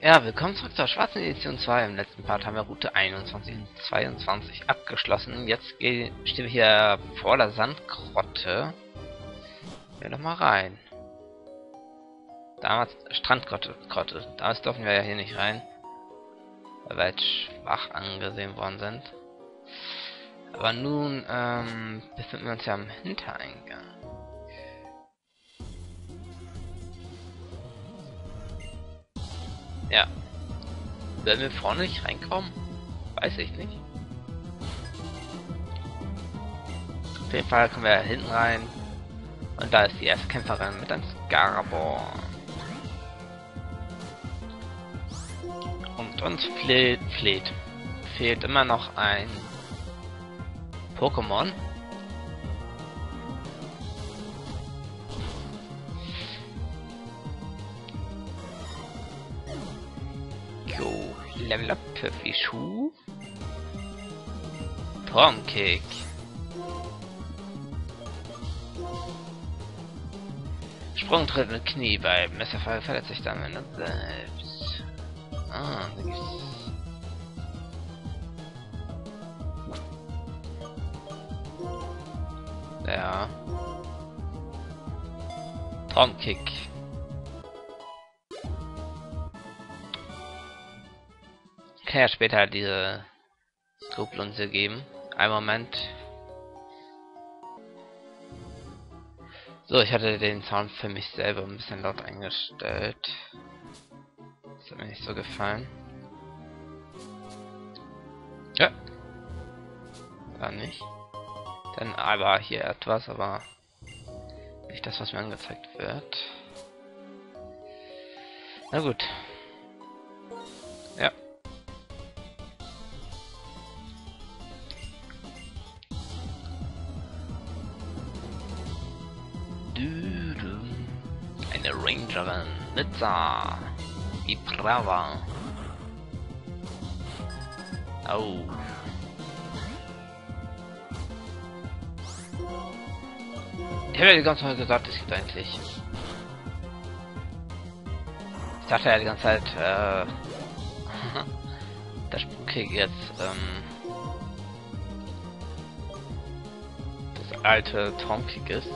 Ja, willkommen zurück zur schwarzen Edition 2. Im letzten Part haben wir Route 21 und 22 abgeschlossen. Jetzt stehen wir hier vor der Sandgrotte. Wir doch mal rein. Damals Strandgrotte. Grotte. Damals durften wir ja hier nicht rein. Weil wir jetzt schwach angesehen worden sind. Aber nun ähm, befinden wir uns ja am Hintereingang. Ja. Werden wir vorne nicht reinkommen? Weiß ich nicht. Auf jeden Fall kommen wir hinten rein. Und da ist die erste Kämpferin mit einem Scarabor. Und uns fehlt, fehlt, fehlt immer noch ein Pokémon. Jo, Level Up Fischu. Tormkick. Sprungtritt mit Knie bei Messerfall verletzt sich dann, wenn er selbst. Ah, da gibt's. Ja. Traumkick. Kann ja später diese Scope-Lunse geben. Ein Moment. So, ich hatte den Sound für mich selber ein bisschen laut eingestellt. Das hat mir nicht so gefallen. Ja. Dann nicht. Dann aber hier etwas, aber nicht das, was mir angezeigt wird. Na gut. Ja. Rangerin. Nizza. Die Brava. Oh. Ich habe ja die ganze Zeit gesagt, es gibt eigentlich. Ich dachte ja die ganze Zeit, äh, der Sprungkick jetzt, ähm, das alte Traumkick ist.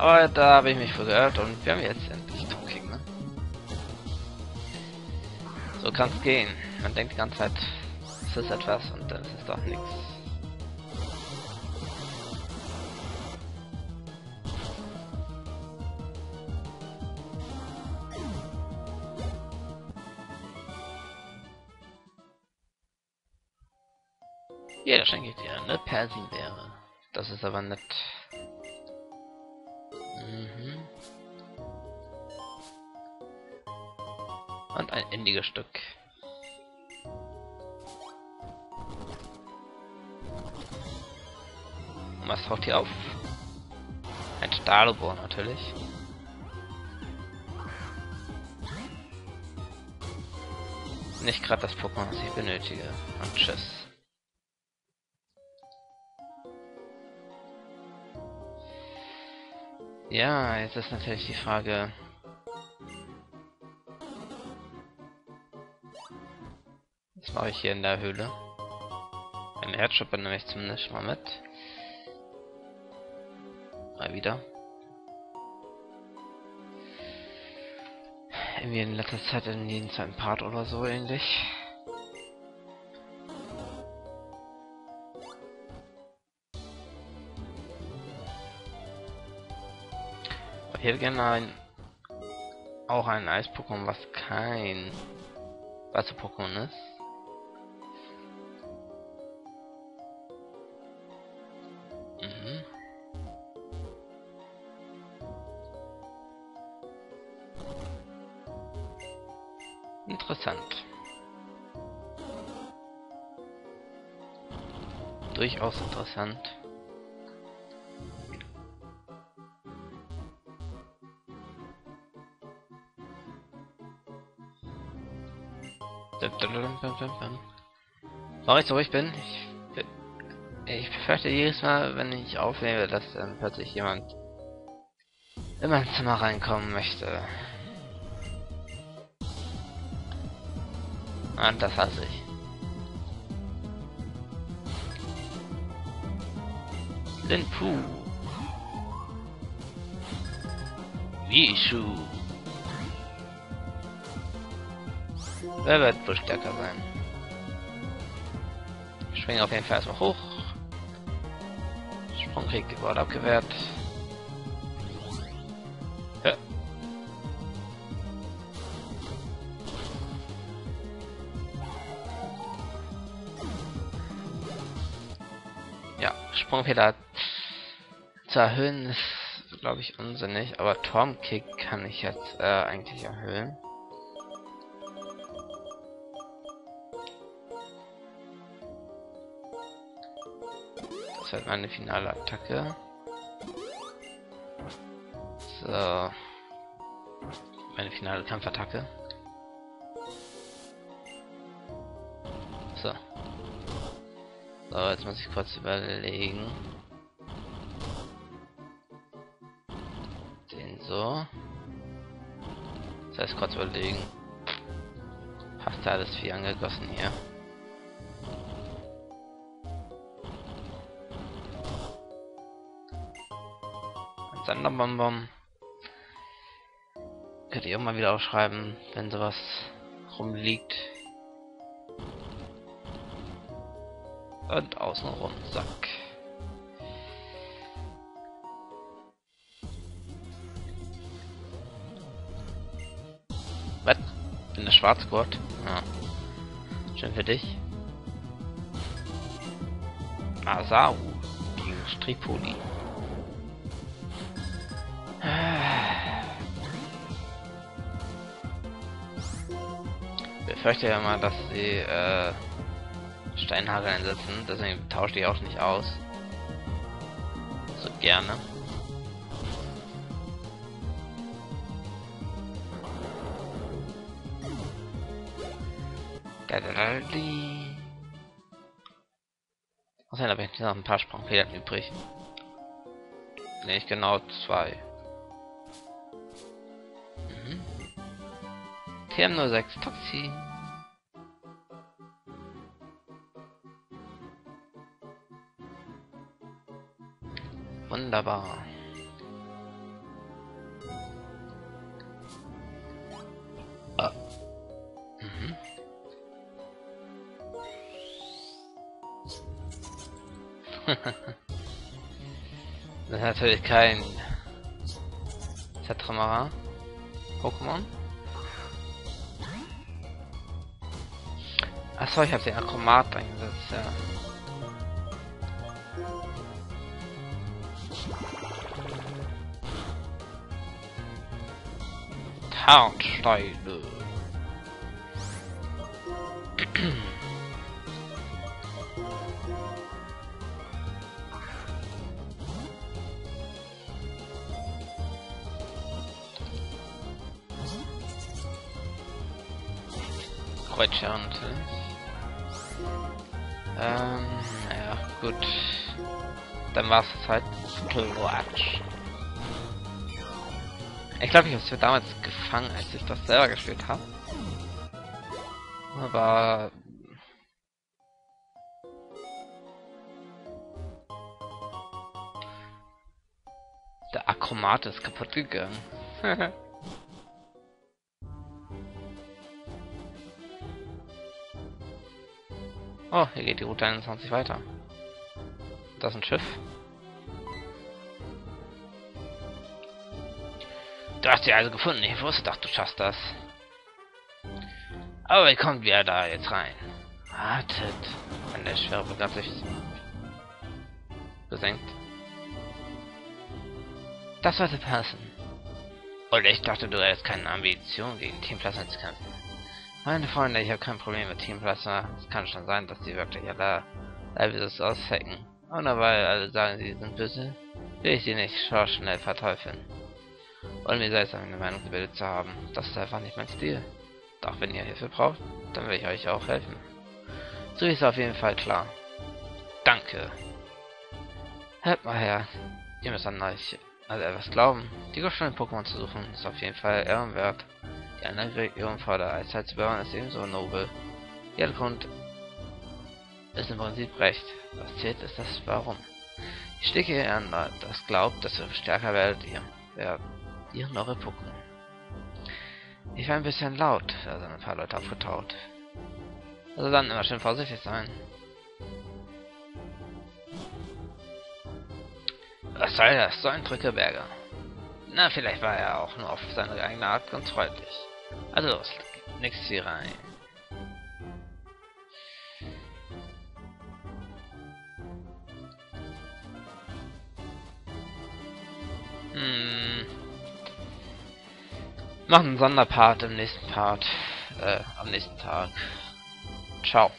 Aber da habe ich mich vergehört und wir haben jetzt endlich Traumkick, ne? So kann es gehen. Man denkt die ganze Zeit, es ist etwas und dann ist es doch nichts. Ja, das schenke ich dir, ne? Persilbeere. Das ist aber nett. Ein endiges Stück. Und was taucht hier auf? Ein Stahlbohr natürlich. Nicht gerade das Pokémon, was ich benötige. Und tschüss. Ja, jetzt ist natürlich die Frage. Was mache ich hier in der Höhle? Ein Herzschupper nehme ich zumindest mal mit. Mal wieder. Irgendwie in letzter Zeit in jedem zweiten Part oder so ähnlich. Ich hätte gerne ein auch ein Eis-Pokémon, was kein Wasser-Pokémon ist. Interessant. Durchaus interessant. Ich so ruhig bin? Ich, ich befürchte jedes Mal, wenn ich aufnehme, dass dann plötzlich jemand in mein Zimmer reinkommen möchte. Ah, das hasse ich. Linfu. Wishu. Wer wird wohl stärker sein? Springen auf jeden Fall erstmal hoch. Sprungkrieg wurde abgewehrt. Sprungfehler zu erhöhen ist, glaube ich, unsinnig, aber Turmkick kann ich jetzt äh, eigentlich erhöhen. Das wird meine finale Attacke. So. Meine finale Kampfattacke. So. So, jetzt muss ich kurz überlegen. Den so. Das heißt kurz überlegen. Passt da alles wie angegossen hier. Sanderbonbon. Könnt ihr auch mal wieder aufschreiben, wenn sowas rumliegt. Und außenrum, Sack. Was? Bin der Schwarzgurt? Ja. Schön für dich. Asau gegen Stripoli. befürchte ja mal, dass sie äh, Steinhagel einsetzen, deswegen tausche ich auch nicht aus. So gerne. Außerdem habe ich noch ein paar Sprungfedern übrig. Nicht genau zwei. Mhm. TM06 Taxi. Wunderbar. Ah. Mhm. das ist natürlich kein Zetramara Pokémon. Achso, ich habe den Akromat eingesetzt, ja. Harnsteine. Kreuzscher eh? Ähm, ja, gut. Dann war es halt Quatsch. Ich glaube, ich habe es damals gefangen, als ich das selber gespielt habe. Aber... Der Akromat ist kaputt gegangen. oh, hier geht die Route 21 weiter. Das ist ein Schiff. Du hast sie also gefunden. Ich wusste doch, du schaffst das. Aber wie kommt wer da jetzt rein? Wartet. Wenn der schwere Begriff sich gesenkt. Das sollte passen. Und ich dachte, du hättest keine Ambition, gegen Team Plasma zu kämpfen. Meine Freunde, ich habe kein Problem mit Team Plasma. Es kann schon sein, dass sie wirklich alle Levels aushacken. Und weil alle sagen, sie sind böse, will ich sie nicht so schnell verteufeln. Und mir selbst eine Meinung gebildet zu haben. Das ist einfach nicht mein Stil. Doch wenn ihr Hilfe braucht, dann will ich euch auch helfen. So ist auf jeden Fall klar. Danke. Hört mal her. Ihr müsst an euch also etwas glauben. Die goldenen Pokémon zu suchen ist auf jeden Fall ehrenwert. Die Anregung vor der Eiszeit zu bewahren ist ebenso nobel. Grund ist im Prinzip recht. Was zählt ist das Warum. Ich stecke an das glaubt, dass ihr stärker werdet ihr werden. Und eure Pokémon. Ich war ein bisschen laut, da sind ein paar Leute aufgetaut. Also dann immer schön vorsichtig sein. Was soll das? So ein Drückeberger. Na, vielleicht war er auch nur auf seine eigene Art ganz freundlich. Also los, nix hier rein. Hm. Machen einen Sonderpart im nächsten Part. Äh, am nächsten Tag. Ciao.